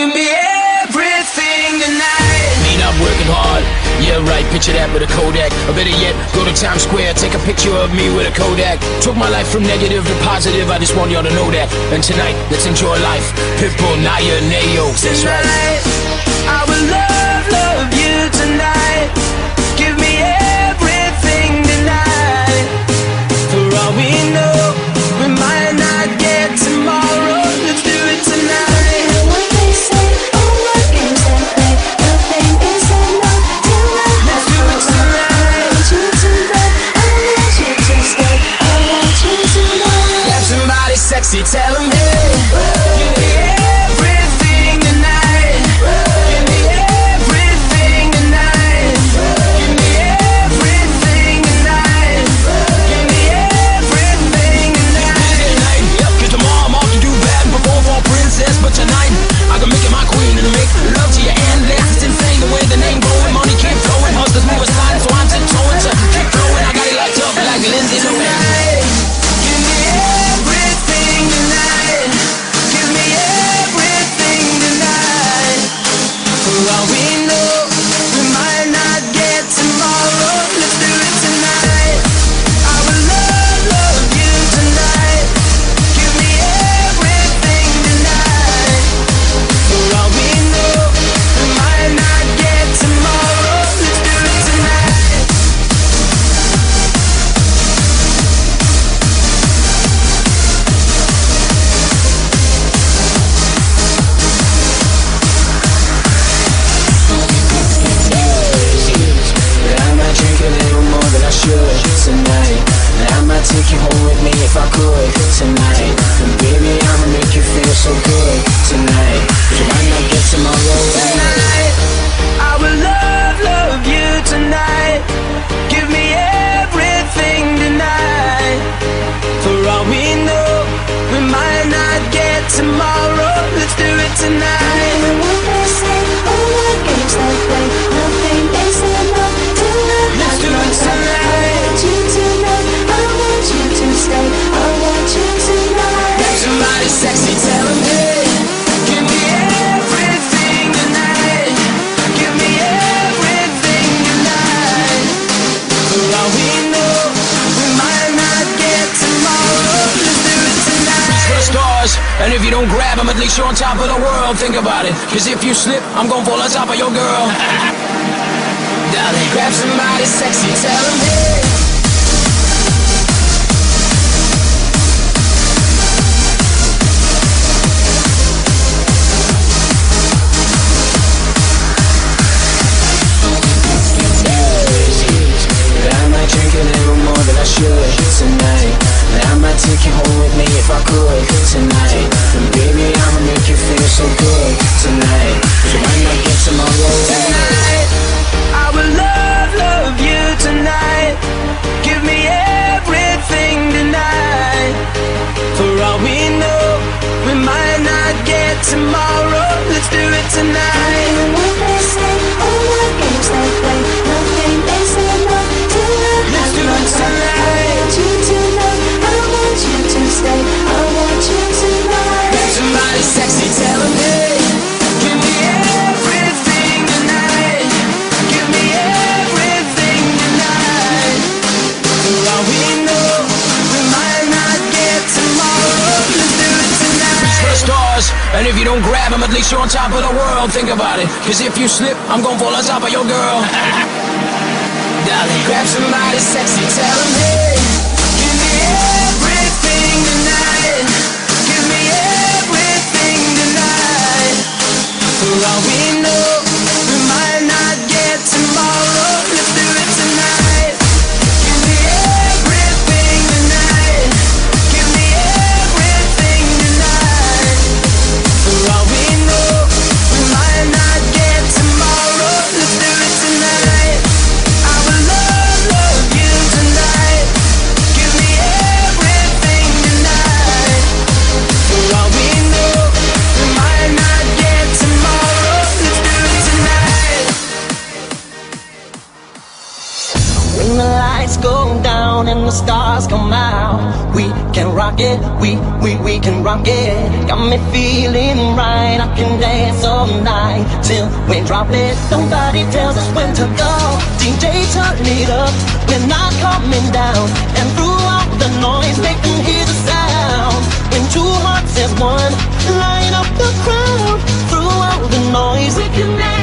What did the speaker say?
can be everything tonight. Mean I'm working hard. Yeah, right, picture that with a Kodak. Or better yet, go to Times Square, take a picture of me with a Kodak. Took my life from negative to positive, I just want y'all to know that. And tonight, let's enjoy life. Pitbull, Naya, Nayo. That's right. I will love. sexy, tell me. hey. are we tomorrow. lab, I'm at least you're on top of the world. Think about it, cause if you slip, I'm gonna fall on top of your girl. Darling, grab somebody sexy, tell them hey. And if you don't grab them, at least you're on top of the world. Think about it. Cause if you slip, I'm gonna fall on top of your girl. Dolly, grab somebody sexy, tell him hey, give me everything tonight. Give me everything tonight. For all we lights go down and the stars come out. We can rock it, we, we, we can rock it. Got me feeling right, I can dance all night till we drop it. Nobody tells us when to go. DJ turn it up, we're not coming down. And throughout the noise, they can hear the sound. When two hearts as one, light up the crowd. Throughout the noise, we can loud.